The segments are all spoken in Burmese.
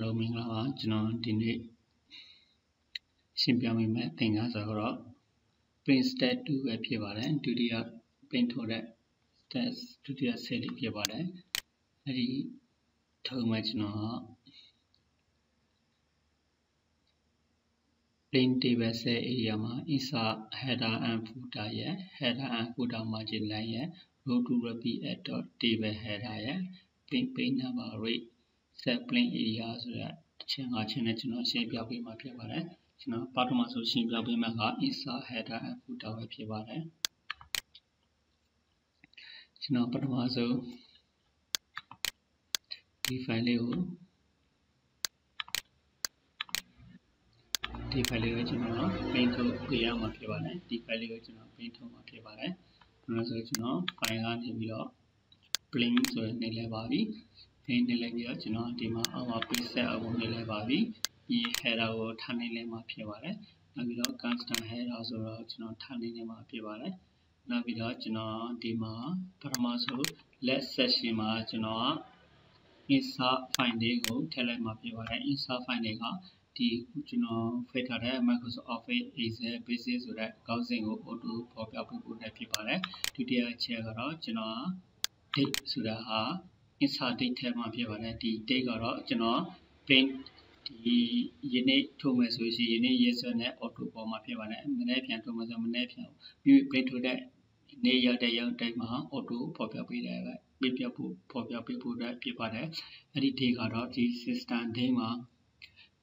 လုံးမင်္ဂလာပါကျွန်တော်ဒီနေ့ရှင်းပြပေးမယ့်သင်ခန်းစာကတော့ print stat 2ပဲဖြစ်ပါတယ်ဒုတိယ print ထုတ်တဲ့ stat ဒုတိယ set လေးဖြစ်ပါတယ်အဲ့ဒီထုတ်မှကျွန်တော် plain table set area မှာ insert header and footer ရဲ့ header and footer margin line ရဲ့ row to repeat at table header ရဲ့ print page number rate set plain area ဆိုတဲ့အချက်၅ချက်နဲ့ကျွန်တော်ရှင်းပြပေးမှာဖြစ်ပါတယ်ကျွန်တော်ပထမဆုံးရှင်းပြပေးမှာက insert header and footer ပဲဖြစ်ပါတယ်ကျွန်တော်ပထမဆုံးဒီ file လေးကိုဒီ file လေးကိုကျွန်တော် paint ထုတ်ပေးရမှာဖြစ်ပါတယ်ဒီ file လေးကိုကျွန်တော် paint ထုတ်မှာဖြစ်ပါတယ်ဒါဆိုကျွန်တော် file ကနေပြီးတော့ plain ဆိုရနေလဲပါပြီ နေနေလိုက်ပြီးတော့ကျွန်တော်ဒီမှာအောက်မှာ page set အကုန်နေလဲပါပြီဒီ header ကိုထားနေလဲမှာဖြစ်ပါတယ်နောက်ပြီးတော့ constant header ဆိုတော့ကျွန်တော်ထားနေနေမှာဖြစ်ပါတယ်နောက်ပြီးတော့ကျွန်တော်ဒီမှာပထမဆုံး let section မှာကျွန်တော်က insert file လေးကိုထည့်လိုက်မှာဖြစ်ပါတယ် insert file လေးကဒီကျွန်တော်ဖိတ်ထားတဲ့ Microsoft Office Excel Basic ဆိုတဲ့ခေါင်းစဉ်ကို auto ပေါ်ပြပေးဖို့လည်းဖြစ်ပါတယ်ဒုတိယအချက်ကတော့ကျွန်တော် date ဆိုတာဟာ insert date ထဲမှာဖြစ်ပါတယ်ဒီ date ကတော့ကျွန်တော် print ဒီယနေ့ထုတ်မယ်ဆိုရင်ယနေ့ရက်စွဲနဲ့ auto ပေါ်မှာဖြစ်ပါတယ်မနေ့ပြန်ထုတ်မယ်ဆိုမနေ့ပြန်ပြီး print ထုတ်တဲ့နေ့ရက်တဲ့ရောက်တိုင်းမှာ auto ပေါ်ပြပေးတယ်ပဲပြပြဖို့ပေါ်ပြပေးဖို့အတွက်ဖြစ်ပါတယ်အဲ့ဒီ date ကတော့ဒီ system date မှာ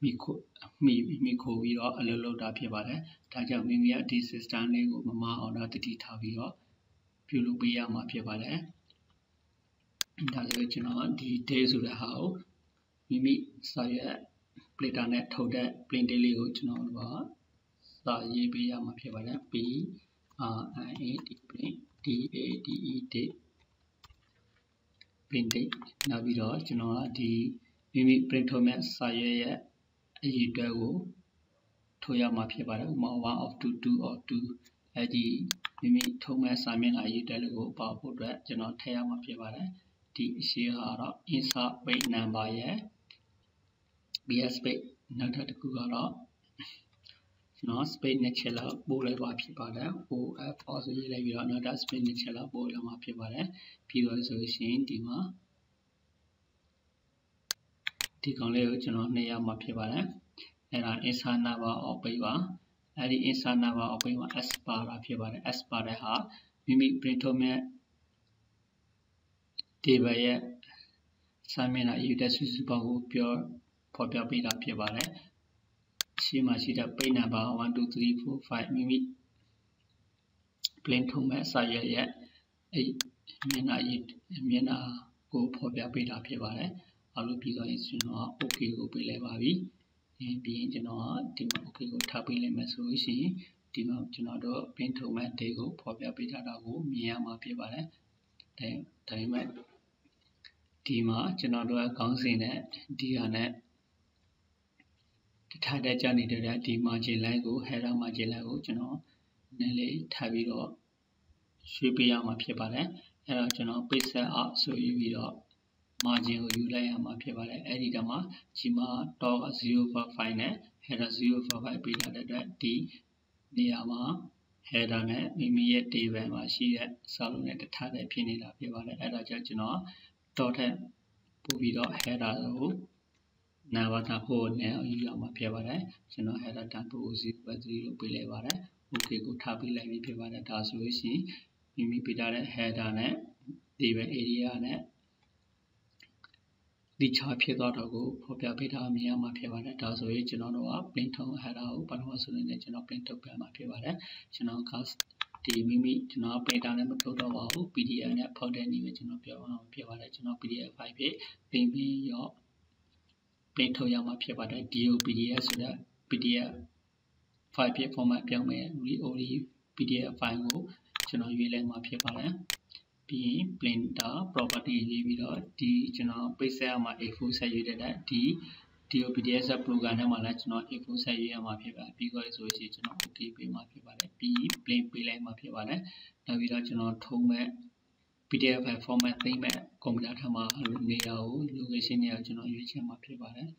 မိခိုမိမိခိုပြီးတော့အလုပ်လုပ်တာဖြစ်ပါတယ်ဒါကြောင့်မိမိကဒီ system လေးကိုမမအောင်တော့တတိထားပြီးတော့ပြုလုပ်ပေးရမှာဖြစ်ပါတယ် ဒါဆိုကျွန်တော်ဒီ day ဆိုတဲ့ဟာကိုမိမိစာရွက် plater နဲ့ထုတ်တဲ့ plain day လေးကိုကျွန်တော်တို့ကစာရေးပေးရမှာဖြစ်ပါတယ် p r i a d plain d a d e day print date နောက်ပြီးတော့ကျွန်တော်ကဒီမိမိ print ထုတ်မဲ့စာရွက်ရဲ့အရေးအတွက်ကိုထုတ်ရမှာဖြစ်ပါတယ်ဥပမာ1 of 2 2 of 2အဲဒီမိမိထုတ်မဲ့စာမျက်နှာအရေးအတွက်ကိုပါဖို့အတွက်ကျွန်တော်ထည့်ရမှာဖြစ်ပါတယ် ဒီအရှိဟာတော့ insert page number ရဲ့ bs page နောက်ထပ်တစ်ခုကတော့ကျွန်တော် space နှစ်ချက်လောက်ပို့လိုက်ပါဖြစ်ပါတယ် OF အော်ဆိုရေးလိုက်ပြီးတော့နောက်ထပ် space နှစ်ချက်လောက်ပို့လိုက်မှာဖြစ်ပါတယ်ပြီးတော့ဆိုရှင်ဒီမှာဒီကောင်လေးကိုကျွန်တော်နှိပ်ရမှာဖြစ်ပါတယ်အဲ့ဒါ insert number of page ပါအဲ့ဒီ insert number of page မှာ s ပါတာဖြစ်ပါတယ် s ပါတဲ့ဟာမိမိ print ထုတ်မဲ့ table ရဲ့စာမျက်နှာ user စုစုပေါင်းကိုပြောဖော်ပြပေးတာဖြစ်ပါတယ်ရှင်းမှာရှိတဲ့ page number 1 2 3 4 5မိမိ plain ထုံးမဲ့စာရွက်ရဲ့အဲ့မျက်နှာရေးမျက်နှာကိုဖော်ပြပေးတာဖြစ်ပါတယ်အလုပ်ပြီးတော့ကျွန်တော် okay ကိုပေးလိုက်ပါပြီပြီးရင်ကျွန်တော်ဒီမှာ okay ကိုထားပေးလိုက်မယ်ဆိုလို့ရှိရင်ဒီမှာကျွန်တော်တို့ print ထုံးမဲ့ date ကိုဖော်ပြပေးထားတာကိုမြင်ရမှာဖြစ်ပါတယ်ဒါ ဒါပေမဲ့ဒီမှာကျွန်တော်တို့ကခေါင်းစဉ်နဲ့ဒီဟာနဲ့တထားတဲ့ကြနေတဲ့ဒီ margin line ကို header margin line ကိုကျွန်တော်နည်းလေးထားပြီးတော့ရွှေ့ပေးရမှာဖြစ်ပါတယ်အဲ့တော့ကျွန်တော် page set up ဆိုပြီးတော့ margin ကိုယူလိုက်ရမှာဖြစ်ပါတယ်အဲ့ဒီတော့မှဒီမှာ top 0.5နဲ့ header 0.5ပေးထားတဲ့အတွက်ဒီနေရာမှာ header နဲ့မိမိရဲ့ table မှာရှိတဲ့စာလုံးနဲ့တထားတဲ့ဖြစ်နေတာဖြစ်ပါတယ်အဲ့ဒါကြောင့်ကျွန်တော် dot ထက်ပို့ပြီးတော့ header ကိုနာဘာတာဟိုနဲ့ယူရမှာဖြစ်ပါတယ်ကျွန်တော် header တန်ဖိုး0.3လို့ပေးလိုက်ပါတယ် okay ကိုထားပေးလိုက်ပြီဖြစ်ပါတယ်ဒါဆိုလို့ရှိရင်မိမိပေးထားတဲ့ header နဲ့ table area နဲ့ ဒီချာဖြစ်သွားတော့ကိုဖော်ပြပေးထားမြင်ရမှာဖြစ်ပါတယ်ဒါဆိုရင်ကျွန်တော်တို့က print ထုတ် header ကိုပထမဆိုရင်ကျွန်တော် print ထုတ်ပြမှာဖြစ်ပါတယ်ကျွန်တော်ကဒီမိမိကျွန်တော် printer နဲ့မထုတ်တော့ပါဘူး PDF နဲ့ဖောက်တဲ့နည်းပဲကျွန်တော်ပြောအောင်ဖြစ်ပါတယ်ကျွန်တော် PDF file ဖြစ်ပြင်ပြီးရော print ထုတ်ရမှာဖြစ်ပါတယ် DOPDF ဆိုတဲ့ PDF file ဖြစ် format ပြောင်းမယ် read PDF file ကိုကျွန်တော်ရွေးလိုက်မှာဖြစ်ပါတယ် ပြီးရင် printer property ရေးပြီးတော့ဒီကျွန်တော် page set မှာ A4 set ရေးတဲ့ဒီ DOPDS program ထဲမှာလည်းကျွန်တော် A4 set ရေးရမှာဖြစ်ပါတယ်ပြီးတော့ဆိုရင်ကျွန်တော် OK ပေးမှာဖြစ်ပါတယ်ပြီး plain ပေးလိုက်မှာဖြစ်ပါတယ်နောက်ပြီးတော့ကျွန်တော်ထုံးမဲ့ PDF file format သိမ်းမဲ့ကွန်ပျူတာထဲမှာနေရာကို location နေရာကျွန်တော်ရွေးချယ်မှာဖြစ်ပါတယ်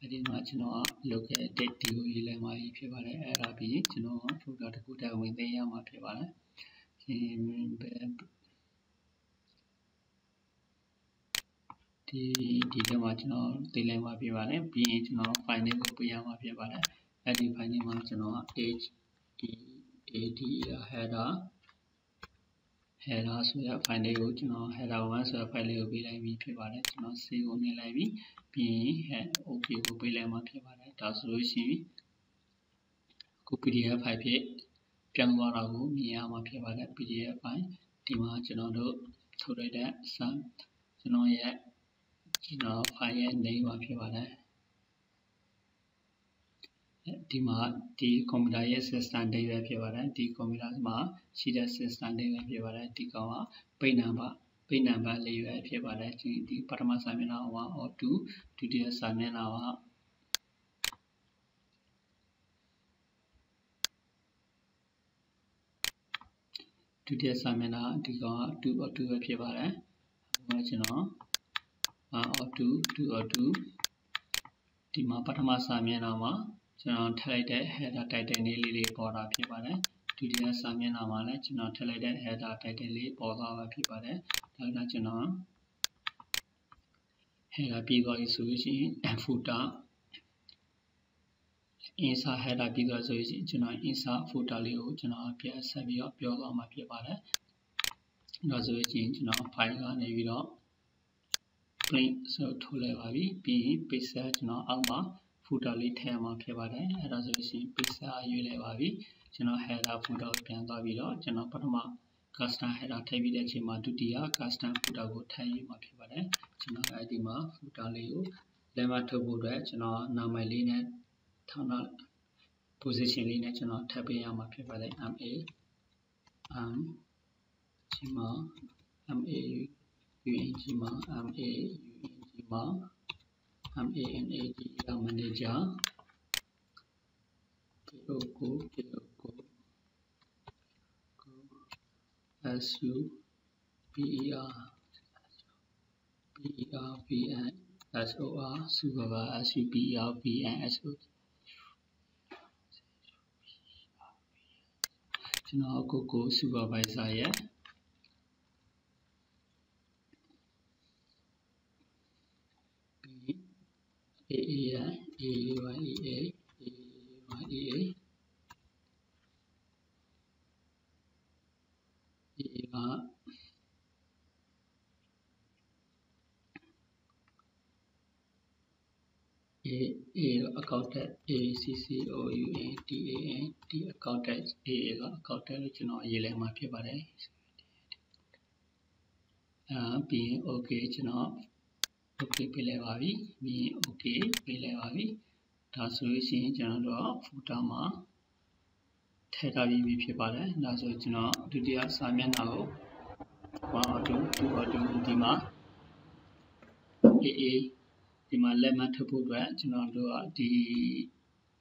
အဲဒီမှာကျွန်တော်ကလုပ်ခဲ့ date ဒီကိုရေးလိုက်မှဖြစ်ပါတယ်အဲ့ဒါပြီးကျွန်တော် folder တစ်ခုတည်းဝင်သိမ်းရမှာဖြစ်ပါတယ်ဒီ ဒီဒီထဲမှာကျွန်တော်သိလိုက်မှဖြစ်ပါတယ်ပြီးရင်ကျွန်တော် file name ကိုပေးရမှာဖြစ်ပါတယ်အဲ့ဒီ file name မှာကျွန်တော် h e a d header header ဆိုတဲ့ file လေးကိုကျွန်တော် header 1ဆိုတဲ့ file လေးကိုပေးလိုက်ပြီးဖြစ်ပါတယ်ကျွန်တော် save ကိုနှိပ်လိုက်ပြီးပြီးရင် OK ကိုပေးလိုက်မှဖြစ်ပါတယ်ဒါဆိုလို့ရှိရင်အခု PDF file ဖြစ်ပြောင်းသွားတာကိုမြင်ရမှာဖြစ်ပါတယ် PDF file ဒီမှာကျွန်တော်တို့ထုတ်လိုက်တဲ့ sum ကျွန်တော်ရဲ့ ကျွန်တော် file ရဲ့ name ပါဖြစ်ပါတယ်ဒီမှာဒီကွန်ပျူတာရဲ့ system တွေပဲဖြစ်ပါတယ်ဒီကွန်ပျူတာမှာရှိတဲ့ system တွေပဲဖြစ်ပါတယ်ဒီကောင်က page number page number လေးပဲဖြစ်ပါတယ်ဒီဒီပထမစာမျက်နှာ1 or 2ဒုတိယစာမျက်နှာကဒုတိယစာမျက်နှာဒီကောင်က2 or 2ပဲဖြစ်ပါတယ်ဟိုကကျွန်တော် 1 or 2 2 or 2ဒီမှာပထမစာမျက်နှာမှာကျွန်တော်ထည့်လိုက်တဲ့ header title လေးလေးပေါ်တာဖြစ်ပါတယ်ဒုတိယစာမျက်နှာမှာလည်းကျွန်တော်ထည့်လိုက်တဲ့ header title လေးပေါ်သွားတာဖြစ်ပါတယ်ဒါကကျွန်တော် header ပြီးသွားပြီဆိုလို့ရှိရင် footer insert header ပြီးသွားဆိုရင်ကျွန်တော် insert footer လေးကိုကျွန်တော်ပြန်ဆက်ပြီးတော့ပြောသွားမှာဖြစ်ပါတယ်ဒါဆိုရင်ကျွန်တော် file ကနေပြီးတော့ print ဆိုထိုးလိုက်ပါပြီပြီးရင် paste ကျွန်တော်အောက်မှာ footer လေးထည့်မှာဖြစ်ပါတယ်အဲ့ဒါဆိုလို့ရှိရင် pixel ရွေးလိုက်ပါပြီကျွန်တော် header footer ကိုပြန်သွားပြီးတော့ကျွန်တော်ပထမ custom header ထည့်ပြီးတဲ့အချိန်မှာဒုတိယ custom footer ကိုထည့်ရမှာဖြစ်ပါတယ်ကျွန်တော်အဲ့ဒီမှာ footer လေးကိုလက်မထုတ်ဖို့အတွက်ကျွန်တော်နာမည်လေးနဲ့ထောင်းတော့ position လေးနဲ့ကျွန်တော်ထပ်ပေးရမှာဖြစ်ပါတယ် ma um ဒီမှာ ma un ဒီမှာ ma un ဒီမှာ MANAG က manager Kyoko Kyoko SU PER PER VN SOR supervisor SU PER VN SO ကျွန်တော်ကိုကို supervisor ရဲ့ A A A A Y E A A Y E A A က A A အကောက်တက် A C C O U N T A N T အကောက်တက် A A ကအကောက်တက်လို့ကျွန်တော်ရေးလိုက်မှာဖြစ်ပါတယ်အာပြီးရင် okay ကျွန်တော် okay ပေးလိုက်ပါပြီပြီးရင် okay ပေးလိုက်ပါပြီဒါဆိုလို့ရှိရင်ကျွန်တော်တို့ footer မှာထည့်ထားပြီးဖြစ်ပါတယ်ဒါဆိုကျွန်တော်ဒုတိယစာမျက်နှာကို1 or 2 2 or 2ဒီမှာ AA ဒီမှာလက်မှတ်ထုတ်ဖို့အတွက်ကျွန်တော်တို့ကဒီ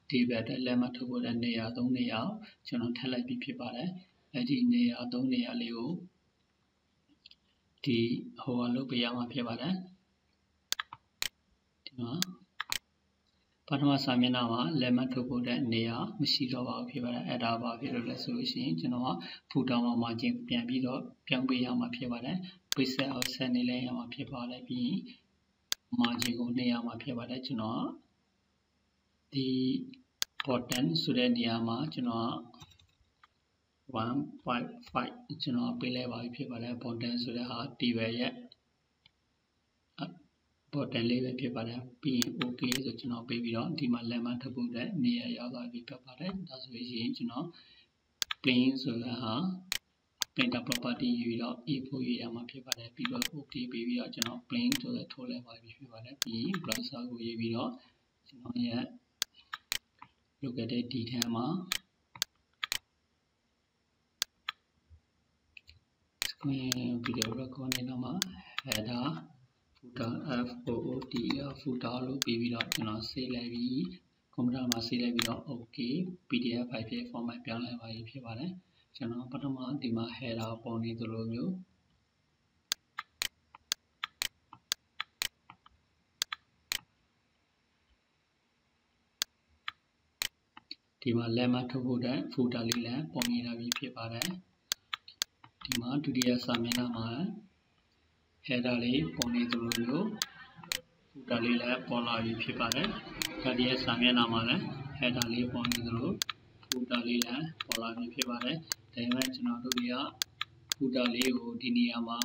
ဒီဘက်တက်လက်မှတ်ထုတ်ဖို့တဲ့နေရာ၃နေရာကျွန်တော်ထည့်လိုက်ပြီးဖြစ်ပါတယ်အဲ့ဒီနေရာ၃နေရာလေးကိုဒီဟိုကလုပ်ပေးရမှာဖြစ်ပါတယ် မှာပထမစာမျက်နှာမှာလက်မှတ်ထုတ်ဖို့တဲ့နေရာမရှိတော့ပါဘူးဖြစ်ပါတယ်အဲ့ဒါပါဖြစ်လို့လဲဆိုလို့ရှိရင်ကျွန်တော်ကဖူတောင်းမှာ margin ပြန်ပြီးတော့ပြောင်းပေးရမှာဖြစ်ပါတယ် preset အောင်ဆက်နေလဲရမှာဖြစ်ပါတယ်ပြီးရင် margin ကိုနေရာမှာဖြစ်ပါတယ်ကျွန်တော်ဒီ button ဆိုတဲ့နေရာမှာကျွန်တော်1.5ကျွန်တော်ပေးလိုက်ပါပြီဖြစ်ပါတယ် button ဆိုတဲ့ဟာ table ရဲ့ button လေးပဲဖြစ်ပါတယ်ပြီးရင် okay ဆိုကျွန်တော်ပေးပြီးတော့ဒီမှာလက်မှတ်ထုတ်ဖို့အတွက်နေရာရောက်သွားပြီဖြစ်ပါတယ်ဒါဆိုရင်ကျွန်တော် plain ဆိုတာဟာ printer property ယူပြီးတော့ a4 ရေးရမှာဖြစ်ပါတယ်ပြီးတော့ okay ပေးပြီးတော့ကျွန်တော် plain ဆိုတဲ့ထိုးလိုက်ပါပြီဖြစ်ပါတယ်ပြီး browser ကိုရေးပြီးတော့ကျွန်တော်ရဲ့လုပ်ခဲ့တဲ့ဒီထဲမှာ screen video recording မှာ header footer f o o t e r footer လို့ပြီးပြီးတော့ကျွန်တော် save လိုက်ပြီးကွန်ပျူတာမှာ save လိုက်ပြီးတော့ okay pdf file ဖြစ် format ပြောင်းလဲပါပြီဖြစ်ပါတယ်ကျွန်တော်ပထမဒီမှာ header ပေါ်နေသလိုမျိုးဒီမှာလက်မှတ်ထုတ်ဖို့တဲ့ folder လေးလည်းပေါ်နေလာပြီဖြစ်ပါတယ်ဒီမှာဒုတိယစာမျက်နှာမှာ header လေးပေါ်နေသလိုမျိုး folder လေးလည်းပေါ်လာပြီဖြစ်ပါတယ်တတိယစာမျက်နှာမှာလည်း header လေးပေါ်နေသလို folder လေးလည်းပေါ်လာပြီဖြစ်ပါတယ်ဒါပေမဲ့ကျွန်တော်တို့က folder လေးကိုဒီနေရာမှာ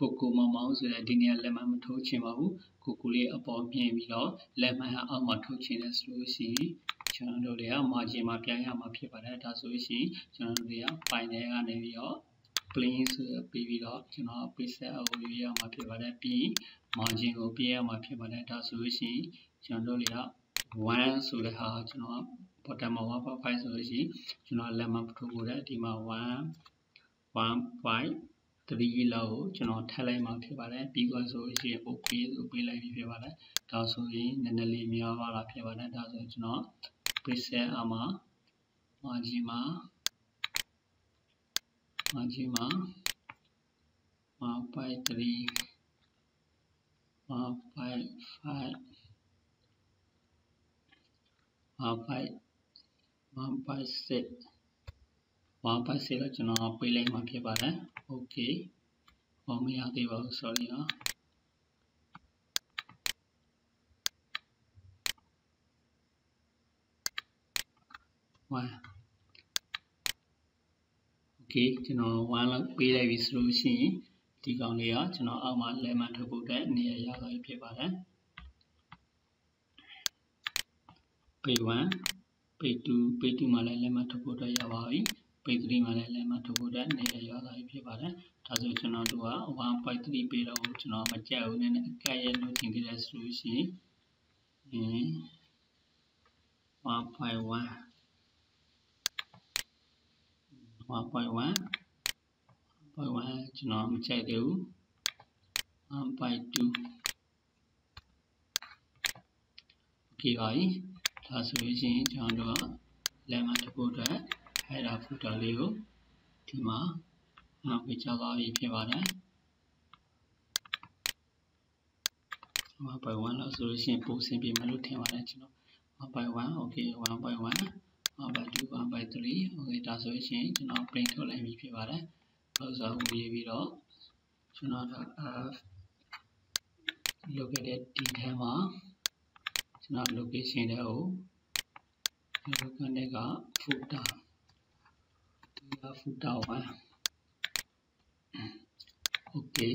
ကိုကိုမမောင်းဆိုတဲ့ဒီနေရာလက်မှတ်မထိုးချင်ပါဘူးကိုကိုလေးအပေါ်မြင်ပြီးတော့လက်မှတ်အောက်မှာထိုးချင်တယ်ဆိုလို့ရှိရင်ကျွန်တော်တို့တွေက margin မှာပြန်ရမှာဖြစ်ပါတယ်ဒါဆိုလို့ရှိရင်ကျွန်တော်တို့တွေက file ထဲကနေပြီးတော့ plain ဆိုပြီးပြီးတော့ကျွန်တော် preset ကိုရွေးရမှာဖြစ်ပါတယ်ပြီး margin ကိုပြင်ရမှာဖြစ်ပါတယ်ဒါဆိုလို့ရှိရင်ကျွန်တော်တို့တွေက1ဆိုတဲ့ဟာကျွန်တော် bottom မှာ1.5ဆိုလို့ရှိရင်ကျွန်တော်လက်မှတ်ထိုးဖို့တဲ့ဒီမှာ1 1.5 3လောက်ကိုကျွန်တော်ထပ်လိုက်မှဖြစ်ပါတယ်ပြီးတော့ဆိုရင် okay ဆိုပေးလိုက်ပြီဖြစ်ပါတယ်ဒါဆိုရင်နည်းနည်းလေးများပါတာဖြစ်ပါတယ်ဒါဆိုကျွန်တော် preset အမှာ margin မှာ margin မှာ1.3 1.5 1.6 1.6တော့ကျွန်တော်ပေးလိုက်မှဖြစ်ပါတယ် okay ဟောမရသေးပါဘူး sorry နော်1 okay ကျွန်တော်1လောက်ပေးလိုက်ပြီဆိုလို့ရှိရင်ဒီကောင်လေးကကျွန်တော်အောက်မှာ lemon ထုတ်ဖို့အတွက်နေရာရသွားပြီဖြစ်ပါတယ် page 1 page 2 page 2မှာလည်း lemon ထုတ်ဖို့အတွက်ရပါပြီ page 3မှာလည်း lemon ထုတ်ဖို့အတွက်နေရာရသွားပြီဖြစ်ပါတယ်ဒါဆိုကျွန်တော်တို့က1.3 page တော့ကျွန်တော်မကြက်ဘူးနည်းနည်းအကက်ရလို့ချင်ကြတယ်ဆိုလို့ရှိရင်1.1 1.1 1.1ကျွန်တော်မကြိုက်သေးဘူး1.2 okay ပါပြီဒါဆိုလို့ရှိရင်ကျွန်တော်တို့က lemon တစ်ခုအတွက် header footer လေးကိုဒီမှာနောက်ပြချသွားပြီဖြစ်ပါတယ်1.1လောက်ဆိုလို့ရှိရင်ပို့ဆင်ပြေမလို့ထင်ပါတယ်ကျွန်တော်1.1 okay 1.1 1.2 1.3 okay ဒါဆိုရင်ကျွန်တော် print ထုတ်လိုက်ပြီဖြစ်ပါတယ်။လို့ဆိုတော့ရေးပြီးတော့ကျွန်တော်တို့ f located d ထဲမှာကျွန်တော် location တွေကို location တွေက footer ဒီက footer 1 okay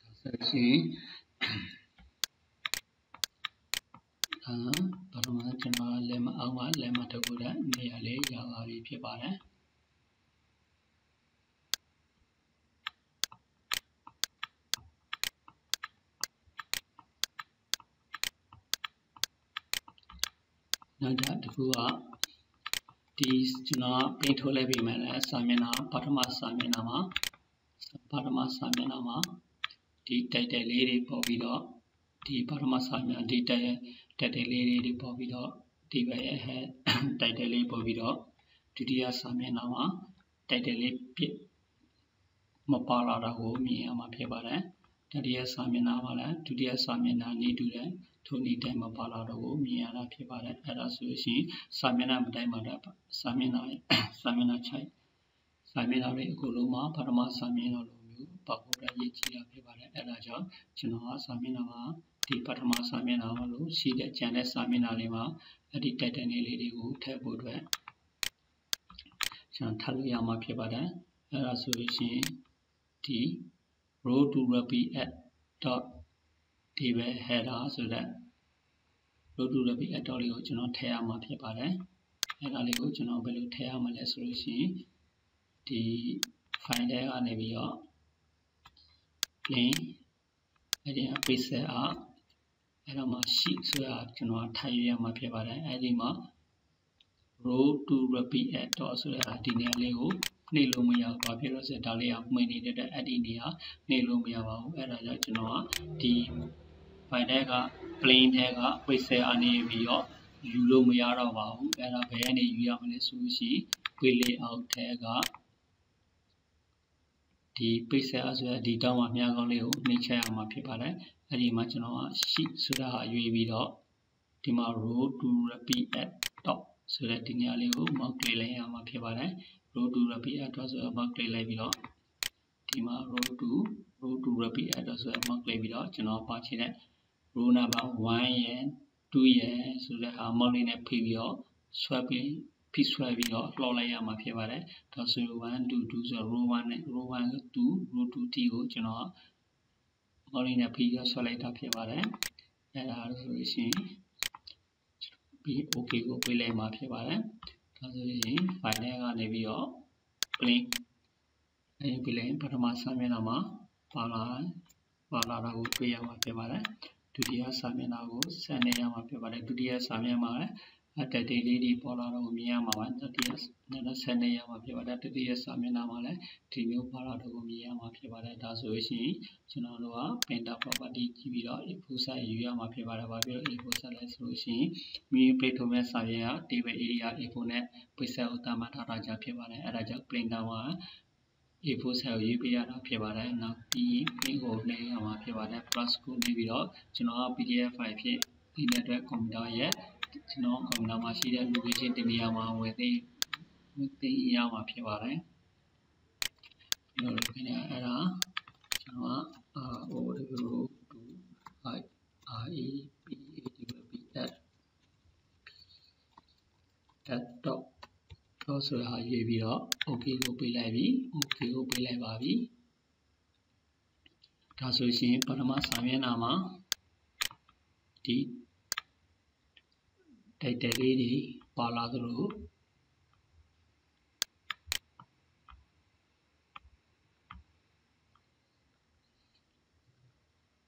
ဒါဆိုရင်အာ ပထမကျွန်တော်လက်မအောက်မှာလက်မတကူတဲ့နေရာလေးရပါပြီဖြစ်ပါတယ်နောက်တစ်ခုကဒီကျွန်တော်ပိတ်ထုတ်လိုက်ပြီမဲ့လည်းစာမျက်နှာပထမစာမျက်နှာမှာပထမစာမျက်နှာမှာဒီ title လေးတွေပေါ်ပြီးတော့ဒီပထမစာမျက်နှာဒီ title တက်တယ်လေးတွေပေါ်ပြီးတော့ဒီဘက်ရဲ့ head တိုက်တယ်လေးပေါ်ပြီးတော့ဒုတိယစာမျက်နှာမှာတိုက်တယ်လေးပြစ်မပါလာတာကိုမြင်ရမှာဖြစ်ပါတယ်တတိယစာမျက်နှာမှာလည်းဒုတိယစာမျက်နှာနေတူတဲ့ထိုနည်းတိုင်းမပါလာတော့ကိုမြင်ရတာဖြစ်ပါတယ်အဲ့ဒါဆိုရင်စာမျက်နှာမတိုင်းမှာတော့စာမျက်နှာစာမျက်နှာချိုက်စာမျက်နှာတွေအကုန်လုံးမှာပထမစာမျက်နှာလိုမျိုးပေါက်ဖို့ရည်ကြီးတာဖြစ်ပါတယ်အဲ့ဒါကြောင့်ကျွန်တော်ကစာမျက်နှာမှာ ဒီပထမစာမျက်နှာမှာလို့ရှိတဲ့ကျန်တဲ့စာမျက်နှာလေးမှာအဲ့ဒီတက်တဲ့နေလေးတွေကိုထည့်ဖို့အတွက်ကျွန်တော်ထပ်လို့ရမှာဖြစ်ပါတယ်အဲ့ဒါဆိုလို့ရှိရင်ဒီ row to repeat at dot table header ဆိုတဲ့ row to repeat at dot လေးကိုကျွန်တော်ထည့်ရမှာဖြစ်ပါတယ်အဲ့ဒါလေးကိုကျွန်တော်ဘယ်လိုထည့်ရမလဲဆိုလို့ရှိရင်ဒီ file ထဲကနေပြီးတော့ plain အဲ့ဒီ pixel အား အဲ့တော့မှ sheet ဆိုတာကျွန်တော်ထိုင်ရမှာဖြစ်ပါတယ်အဲ့ဒီမှာ row to repeat at dot ဆိုတာဒီနေရာလေးကိုနှိပ်လို့မရဘူး။ဘာဖြစ်လို့ဆိုတော့ဒါလေးကမှင်နေတဲ့အဲ့ဒီနေရာနှိပ်လို့မရပါဘူး။အဲ့ဒါကြောင့်ကျွန်တော်ကဒီ file ထဲက plain ထဲက pixel အနေပြီးတော့ယူလို့မရတော့ပါဘူး။အဲ့ဒါဘယ်ကနေယူရမလဲဆိုလို့ရှိရင် quick layout ထဲကဒီ pixel ဆိုတဲ့ဒီတောင်းမှာမြားကောင်းလေးကိုနှိပ်ချက်ရမှာဖြစ်ပါတယ်။ အဲ့ဒီမှာကျွန်တော်က sheet ဆိုတာရွေးပြီးတော့ဒီမှာ row to repeat at top ဆိုတဲ့ဒီနေရာလေးကို mouse click လိုက်ရမှာဖြစ်ပါတယ် row to repeat at top ဆိုတော့ mouse click လိုက်ပြီးတော့ဒီမှာ row to row to repeat at top ဆိုတော့ mouse click ပြီးတော့ကျွန်တော်ပါချင်တဲ့ row number 1ရယ်2ရယ်ဆိုတဲ့ဟာ mouse လေးနဲ့ဖိပြီးတော့ဆွဲပြီးဖိဆွဲပြီးတော့လှော်လိုက်ရမှာဖြစ်ပါတယ်ဒါဆို1 2 2ဆိုတော့ row 1နဲ့ row 1 2 row 2 t ကိုကျွန်တော် mouse လေးနဲ့ဖိပြီးဆွဲလိုက်တာဖြစ်ပါတယ်အဲ့ဒါဆိုလို့ရှိရင်ပြီး okay ကိုပေးလိုက်မှာဖြစ်ပါတယ်ဒါဆိုရင် file ထဲကနေပြီးတော့ blink အဲ့ဒီလိုက်ပထမစာမျက်နှာမှာပါလာပါလာတာကိုတွေ့ရမှာဖြစ်ပါတယ်ဒုတိယစာမျက်နှာကိုဆက်နေရမှာဖြစ်ပါတယ်ဒုတိယစာမျက်နှာမှာအ တက်တေးလေးတွေပေါ်လာတော့မြင်ရမှာပါတတိယနဲ့ဆက်နေရမှာဖြစ်ပါတယ်တတိယစာမျက်နှာမှာလည်းဒီမျိုးပေါ်လာတော့ကိုမြင်ရမှာဖြစ်ပါတယ်ဒါဆိုရင်ကျွန်တော်တို့က printer property ကြည့်ပြီးတော့ input set ယူရမှာဖြစ်ပါတယ်ဘာဖြစ်လို့ input set လဲဆိုလို့ရှိရင်မိမိ plate ထုံးမဲ့စာမျက်နှာ table area input နဲ့ pixel ကိုတတ်မှတ်ထားတာကြောင့်ဖြစ်ပါတယ်အဲဒါကြောင့် printer မှာ A4 ဆက်ကိုရေးပေးရတာဖြစ်ပါတယ်။နောက်ပြီး print ကိုနှိပ်ရမှာဖြစ်ပါတယ်။ plus ကိုနှိပ်ပြီးတော့ကျွန်တော်က PDF file ဖြစ်ဒီတဲ့အတွက်ကွန်ပျူတာရဲ့ ကျွန်တော်ကွန်ပျူတာမှာရှိတဲ့ location တနေရာမှာဝင်သိဝင်သိရမှာဖြစ်ပါတယ်။ဒီလိုခင်းရအဲ့ဒါကျွန်တော်က ROW to I REPAWP at at dot တော့ဆိုတာရွေးပြီးတော့ okay ကိုပေးလိုက်ပြီ okay ကိုပေးလိုက်ပါပြီဒါဆိုရှင်ပထမစာမျက်နှာမှာဒီ တိုက်တယ်လေးတွေပါလာသလို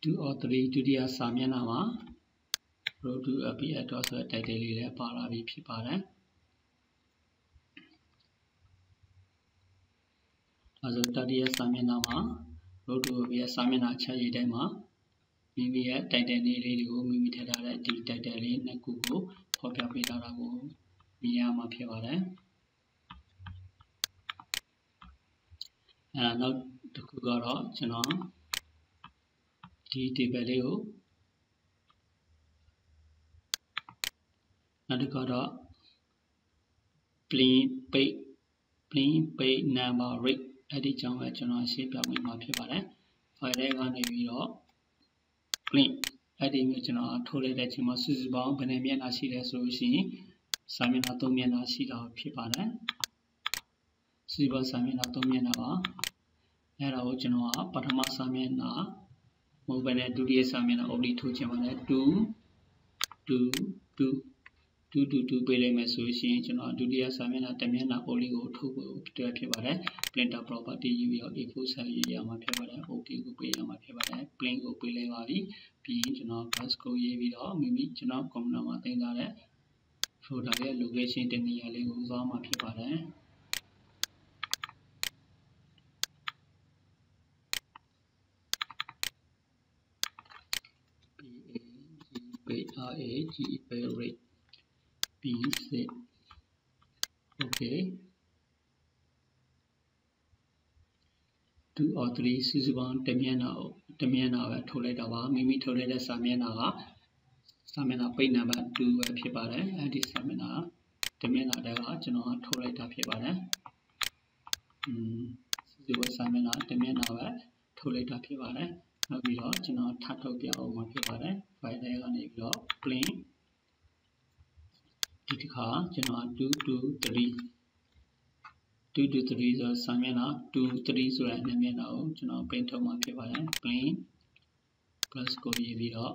2 or 3ဒုတိယစာမျက်နှာမှာ row to appear တော့ဆိုတဲ့ title လေးလည်းပါလာပြီဖြစ်ပါတယ်အဲဆိုတတိယစာမျက်နှာမှာရိုးတူရဲ့စာမျက်နှာချက်ရေးတိုင်းမှာမိမိရဲ့ title လေးတွေကိုမိမိထည့်ထားတဲ့ဒီ title လေးနှစ်ခုကို ဖော်ပြပေးထားတာကိုမြင်ရမှာဖြစ်ပါတယ်အဲနောက်တစ်ခုကတော့ကျွန်တော်ဒီ table လေးကိုနောက်တစ်ခုတော့ plain page plain page number rate အဲ့ဒီကြောင့်ပဲကျွန်တော်ရှင်းပြဝင်မှာဖြစ်ပါတယ်။ file ထဲကနေပြီးတော့ print အဲ့ဒီမျိုးကျွန်တော်ထိုးလိုက်တဲ့အချိန်မှာစုစုပေါင်းဘယ်နှမျက်နှာရှိလဲဆိုလို့ရှိရင်စာမျက်နှာ3မျက်နှာရှိတာဖြစ်ပါတယ်။စုစုပေါင်းစာမျက်နှာ3မျက်နှာပါ။အဲ့ဒါကိုကျွန်တော်ကပထမစာမျက်နှာမဟုတ်ဘဲနဲ့ဒုတိယစာမျက်နှာအုပ်လေးထိုးချင်ပါတယ်2 2 2 2 2 2ပေးလိုက်မယ်ဆိုရင်ကျွန်တော်ဒုတိယစာမျက်နှာတစ်မျက်နှာအုပ်လေးကိုထုတ်ဖို့အတွက်ဖြစ်ပါတယ် printer property ယူပြီးတော့ A4 ဆက်ရေးရမှာဖြစ်ပါတယ် OK ကိုပေးရမှာဖြစ်ပါတယ် plain ကိုပေးလိုက်ပါပြီ ပြီးရင်ကျွန်တော် bus ကိုရေးပြီးတော့မိမိကျွန်တော် computer မှာတင်ထားတဲ့ folder ရဲ့ location တနေရာလေးကိုသွားမှာဖြစ်ပါတယ် PAG pay rate P6 okay 2 or 3စုစုပေါင်းတမျက်နှာတမျက်နှာပဲထုတ်လိုက်တာပါမိမိထုတ်လိုက်တဲ့စာမျက်နှာကစာမျက်နှာပိတ်နံပါတ်2ပဲဖြစ်ပါတယ်အဲဒီစာမျက်နှာတမျက်နှာတည်းကကျွန်တော်ထုတ်လိုက်တာဖြစ်ပါတယ်อืมစုစုပေါင်းစာမျက်နှာတမျက်နှာပဲထုတ်လိုက်တာဖြစ်ပါတယ်နောက်ပြီးတော့ကျွန်တော်ထပ်ထုတ်ပြအောင်မှာဖြစ်ပါတယ် file ထဲကနေပြီးတော့ plain ဒီတစ်ခါကျွန်တော်2 2 3 2 to 3ဆိုစာမျက်နှာ2 3ဆိုတဲ့မျက်နှာကိုကျွန်တော် print ထုတ်မှာဖြစ်ပါတယ် plain plus ကိုရေးပြီးတော့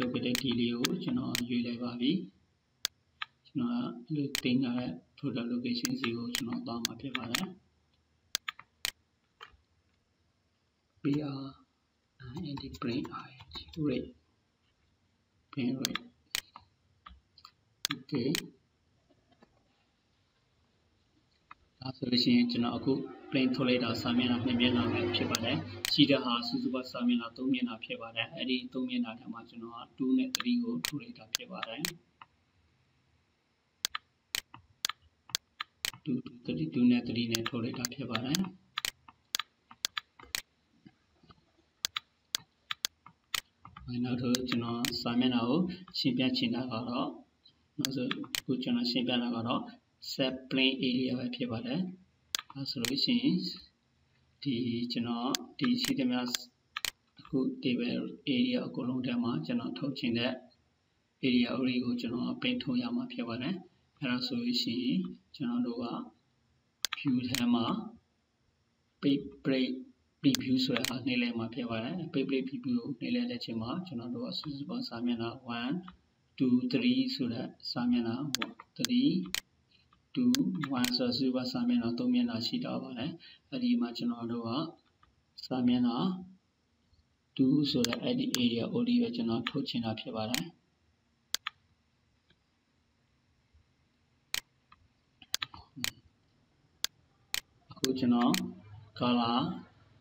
located key လေးကိုကျွန်တော်ရွေးလိုက်ပါပြီကျွန်တော်ဒီတင်ထားတဲ့ total location စီကိုကျွန်တော်သွားမှာဖြစ်ပါတယ် br and print rate print rate okay ဒါဆိုလို့ရှိရင်ကျွန်တော်အခု plain ထုတ်လိုက်တာစာမျက်နှာ2မျက်နှာပဲဖြစ်ပါတယ်ရှိတဲ့ဟာစုစုပေါင်းစာမျက်နှာ3မျက်နှာဖြစ်ပါတယ်အဲ့ဒီ3မျက်နှာထဲမှာကျွန်တော်က2နဲ့3ကိုထုတ်လိုက်တာဖြစ်ပါတယ်2 3 2နဲ့3နဲ့ထုတ်လိုက်တာဖြစ်ပါတယ်နောက်တော့ကျွန်တော်စာမျက်နှာကိုရှင်းပြချင်တာကတော့နောက်ဆိုခုကျွန်တော်ရှင်းပြတာကတော့ set plane area ပဲဖြစ်ပါတယ်အဲဆိုလို့ရှိရင်ဒီကျွန်တော်ဒီရှိသမျှအခု table area အကုန်လုံးထဲမှာကျွန်တော်ထုတ်ချင်တဲ့ area အရေးကိုကျွန်တော်ပင်းထုတ်ရမှာဖြစ်ပါတယ်အဲဒါဆိုလို့ရှိရင်ကျွန်တော်တို့က view ထဲမှာ page break preview ဆိုတာနေလဲမှာဖြစ်ပါတယ် page break preview ကိုနေလဲတဲ့ချိန်မှာကျွန်တော်တို့ကစုစုပေါင်းစာမျက်နှာ1 2 3ဆိုတဲ့စာမျက်နှာ3 2 1ဆိုစုပါစာမျက်နှာ3မျက်နှာရှိတော့ပါတယ်အဲ့ဒီမှာကျွန်တော်တို့ကစာမျက်နှာ2ဆိုတဲ့အဲ့ဒီ area OD ပဲကျွန်တော်ထုတ်ချင်တာဖြစ်ပါတယ်အခုကျွန်တော် color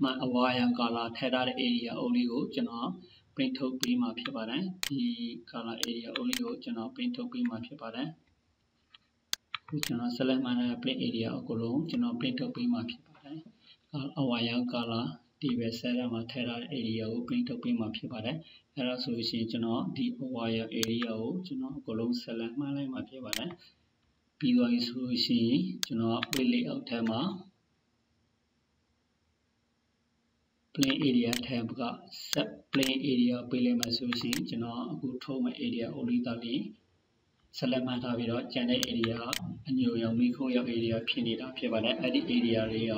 မှအဝါရောင် color ထည့်ထားတဲ့ area only ကိုကျွန်တော် print ထုတ်ပေးမှာဖြစ်ပါတယ်ဒီ color area only ကိုကျွန်တော် print ထုတ်ပေးမှာဖြစ်ပါတယ် ခုကျွန်တော် select မှတဲ့ print area အကုန်လုံးကျွန်တော် print ထုတ်ပေးမှာဖြစ်ပါတယ်အဝါရောင် color ဒီပဲ set မှာထည့်ထားတဲ့ area ကို print ထုတ်ပေးမှာဖြစ်ပါတယ်အဲဒါဆိုရင်ကျွန်တော်ဒီအဝါရောင် area ကိုကျွန်တော်အကုန်လုံး select မှလိုက်မှာဖြစ်ပါတယ်ပြီးသွားပြီဆိုလို့ရှိရင်ကျွန်တော် page layout ထဲမှာ plane area tab က set plane area ပေးလိုက်မှဆိုရင်ကျွန်တော်အခုထုတ်မဲ့ area only တာလေး select မှတ်ထားပြီးတော့ကျန်တဲ့ area အညိုရောင်မိခုံးရောက် area ဖြစ်နေတာဖြစ်ပါတယ်အဲ့ဒီ area လေးက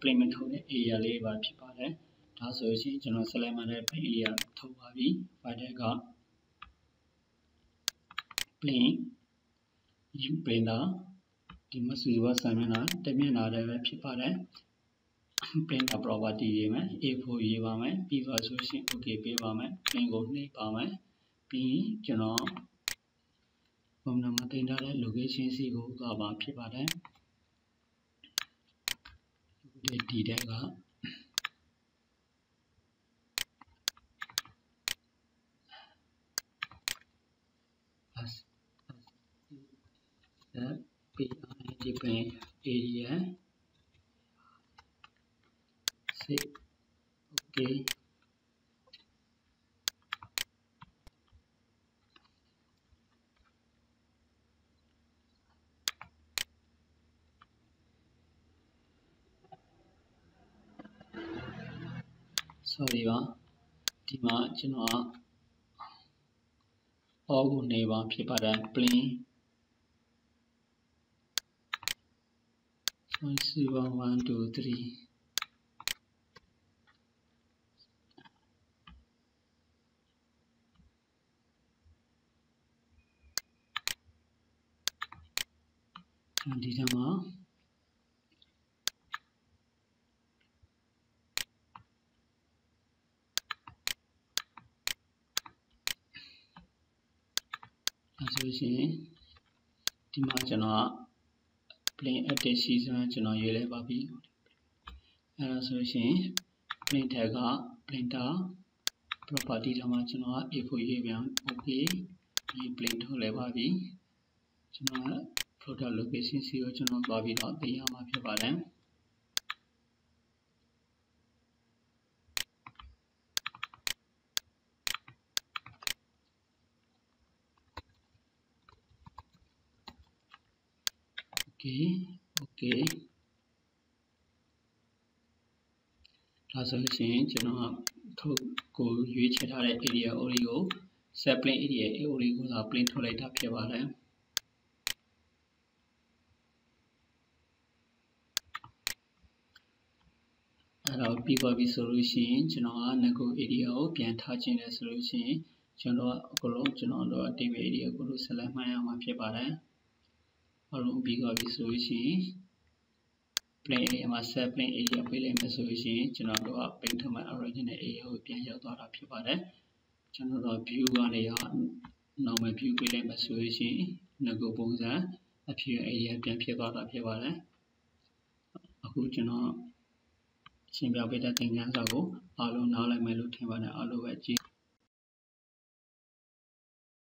plane မထုတ်တဲ့ area လေးပါဖြစ်ပါတယ်ဒါဆိုရင်ကျွန်တော် select မှတ်တဲ့ plane area ထုတ်ပါပြီ file က plane in printer ဒီမှာစီဝါဆာမျက်နှာတမျက်နှာတည်းပဲဖြစ်ပါတယ် printer property ရေးမယ် A4 ရေးပါမယ်ပြီးသွားဆိုရှင် OK ပေးပါမယ် print ကိုနှိပ်ပါမယ်ပြီးကျွန်တော် ဘုံနံမှာတင်ထားတဲ့ location စီကိုသွားပါဖြစ်ပါတယ်ဒီတဲ့ က as the PI area 6 okay ဆော်ရီပါဒီမှာကျွန်တော်က all ကိုနေပါဖြစ်ပါတယ် plane 1 2 3ဒီထဲမှာ အဲဆိုရှင်ဒီမှာကျွန်တော် plane edit season ကျွန်တော်ရေးလိုက်ပါပြီအဲဒါဆိုရှင် plane tag က printer property ထဲမှာကျွန်တော် A4 ရေးပြန် okay ဒီ plane ထုတ်လိုက်ပါပြီကျွန်တော် product location စီကိုကျွန်တော်သွားပြီးတော့သိရမှာဖြစ်ပါတယ် okay okay ဒါဆိုလို့ရှိရင်ကျွန်တော်ထုတ်ကိုရွေးချယ်ထားတဲ့ area ori ကို set plane area ori ကိုသာ plane ထုတ်လိုက်တာဖြစ်ပါတယ်အဲ့တော့ပြီးပါပြီဆိုလို့ရှိရင်ကျွန်တော်ကငကို area ကိုပြန်ထားခြင်းလဲဆိုလို့ရှိရင်ကျွန်တော်ကအကုန်လုံးကျွန်တော်တို့ table area ကိုလို့ဆက်လက်မှတ်ရမှာဖြစ်ပါတယ်။ အလုံးပြီးသွားပြီဆိုလို့ရှိရင် plane area မှာ set plane area ပေးလိုက်မယ်ဆိုလို့ရှိရင်ကျွန်တော်တို့က paint ထမှ original area ကိုပြန်ရောက်သွားတာဖြစ်ပါတယ်ကျွန်တော်တို့ view ကနေရ normal view ပေးလိုက်မယ်ဆိုလို့ရှိရင် nego ပုံစံအဖြစ် area ပြန်ဖြစ်သွားတာဖြစ်ပါတယ်အခုကျွန်တော်ရှင်းပြပေးတဲ့သင်ခန်းစာကိုအားလုံးနားလည်မယ်လို့ထင်ပါတယ်အားလုံးပဲကြည့်